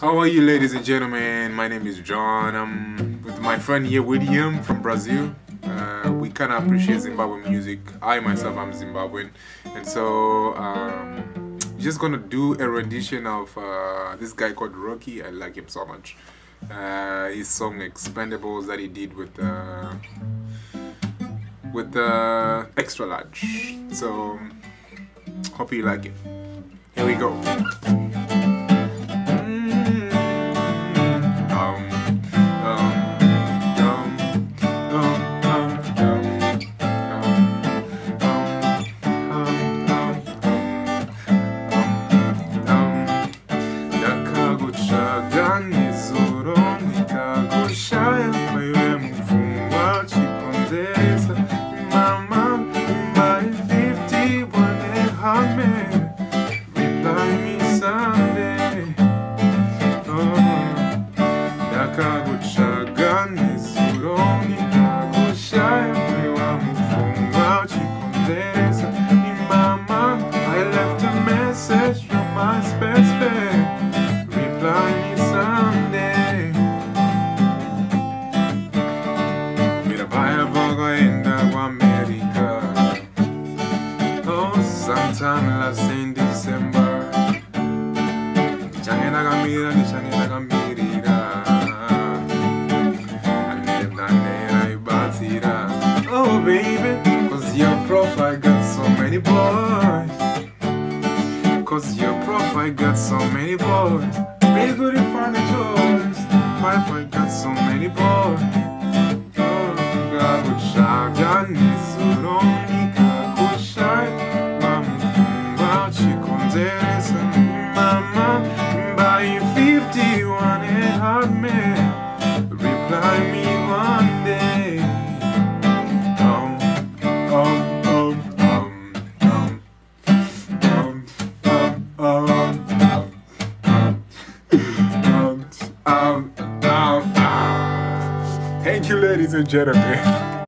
How are you, ladies and gentlemen? My name is John. I'm with my friend here, William from Brazil. Uh, we kind of appreciate Zimbabwe music. I myself am Zimbabwean, and so um, just gonna do a rendition of uh, this guy called Roki. I like him so much. Uh, his song "Expendables" that he did with uh, with the extra large. So hope you like it. Here we go. maisha wewe mfungwa chikondeza mama by 50 bwane hame reply me Sunday oh ndakagucaga nezuroni ndagushaye wewe mfungwa chikondeza sometime last in December. Jange nakamira ndichange nakamirira andemdanera ibatsira Oh baby, cause your profile got so many boys. Cause your profile got so many boys. Good and find a choice? My profile got so many boys Reply me one day Um, um, um, um, um Um, um, um, um, um, um, um, um Thank you ladies and gentlemen